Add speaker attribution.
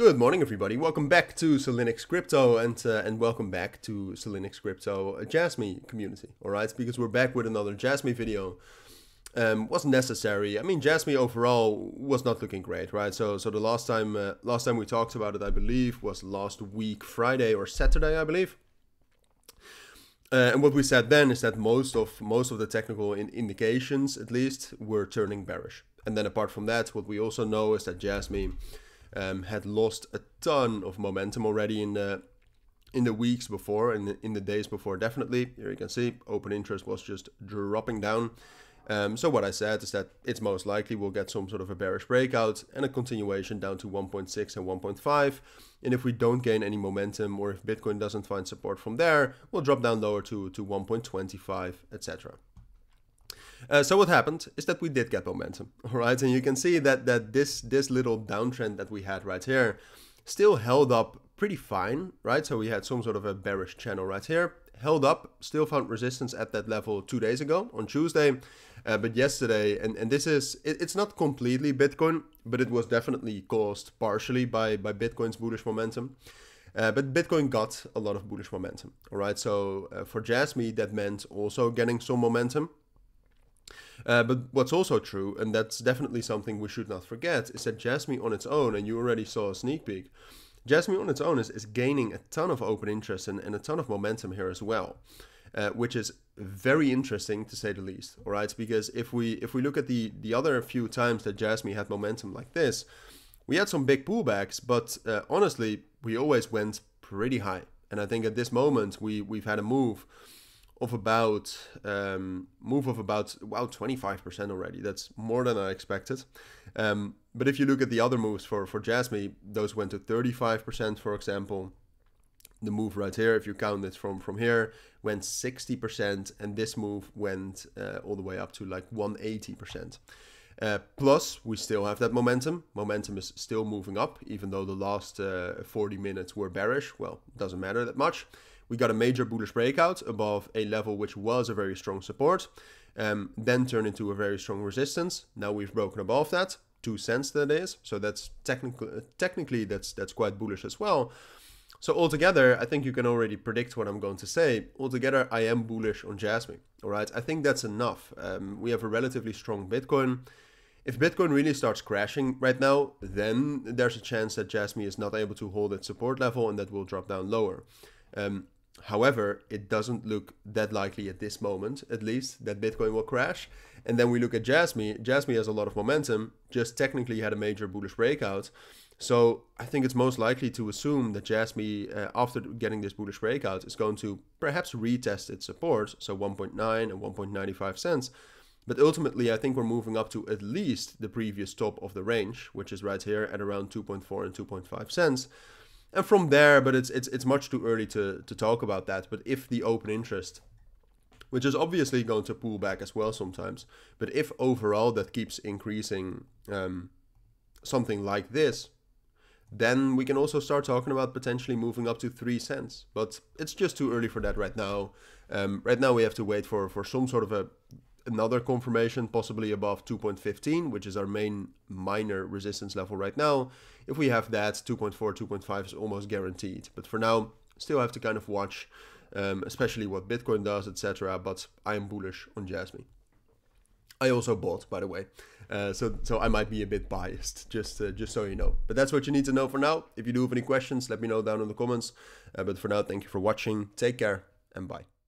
Speaker 1: Good morning, everybody. Welcome back to Cilinix Crypto and uh, and welcome back to Cilinix Crypto Jasmy community. All right, because we're back with another Jasmy video. Um, wasn't necessary. I mean, Jasmy overall was not looking great, right? So so the last time uh, last time we talked about it, I believe, was last week Friday or Saturday, I believe. Uh, and what we said then is that most of most of the technical in indications, at least, were turning bearish. And then apart from that, what we also know is that Jasmy um, had lost a ton of momentum already in the in the weeks before and in, the days before. Definitely, here you can see open interest was just dropping down. Um, so what I said is that it's most likely we'll get some sort of a bearish breakout and a continuation down to 1.6 and 1.5. And if we don't gain any momentum or if Bitcoin doesn't find support from there, we'll drop down lower to, to 1.25, etc. Uh, so what happened is that we did get momentum, all right? And you can see that that this this little downtrend that we had right here still held up pretty fine, right? So we had some sort of a bearish channel right here, held up, still found resistance at that level two days ago on Tuesday, uh, but yesterday, and, and this is, it, it's not completely Bitcoin, but it was definitely caused partially by, by Bitcoin's bullish momentum. Uh, but Bitcoin got a lot of bullish momentum, all right? So uh, for Jasmy, that meant also getting some momentum. Uh, but what's also true, and that's definitely something we should not forget, is that Jasmy on its own, and you already saw a sneak peek, Jasmy on its own is, is gaining a ton of open interest and, and a ton of momentum here as well. Uh, which is very interesting to say the least. All right, because if we if we look at the the other few times that Jasmy had momentum like this, we had some big pullbacks, but uh, honestly, we always went pretty high. And I think at this moment we we've had a move of about um, move of about wow 25% already. That's more than I expected. Um, but if you look at the other moves for for Jasmy, those went to 35%, for example. The move right here, if you count it from from here, went 60%, and this move went uh, all the way up to like 180%. Uh, plus, we still have that momentum. Momentum is still moving up, even though the last uh, 40 minutes were bearish. Well, it doesn't matter that much we got a major bullish breakout above a level which was a very strong support, um, then turned into a very strong resistance. Now we've broken above that, two cents that is. So that's technically technically that's that's quite bullish as well. So altogether, I think you can already predict what I'm going to say. Altogether, I am bullish on Jasmy. All right, I think that's enough. Um, we have a relatively strong Bitcoin. If Bitcoin really starts crashing right now, then there's a chance that Jasmy is not able to hold its support level and that will drop down lower. Um, However, it doesn't look that likely at this moment, at least, that Bitcoin will crash. And then we look at Jasmy. Jasmy has a lot of momentum, just technically had a major bullish breakout. So I think it's most likely to assume that Jasmy, uh, after getting this bullish breakout, is going to perhaps retest its support, so 1.9 and 1.95 cents. But ultimately, I think we're moving up to at least the previous top of the range, which is right here at around 2.4 and 2.5 cents and from there, but it's it's it's much too early to to talk about that. But if the open interest, which is obviously going to pull back as well sometimes, but if overall that keeps increasing, um, something like this, then we can also start talking about potentially moving up to three cents. But it's just too early for that right now. Um, right now we have to wait for for some sort of a another confirmation, possibly above 2.15, which is our main minor resistance level right now. If we have that, 2.4, 2.5 is almost guaranteed. But for now, still have to kind of watch, um, especially what Bitcoin does, etc. But I am bullish on Jasmy. I also bought, by the way, uh, so so I might be a bit biased, just uh, just so you know. But that's what you need to know for now. If you do have any questions, let me know down in the comments. Uh, but for now, thank you for watching. Take care and bye.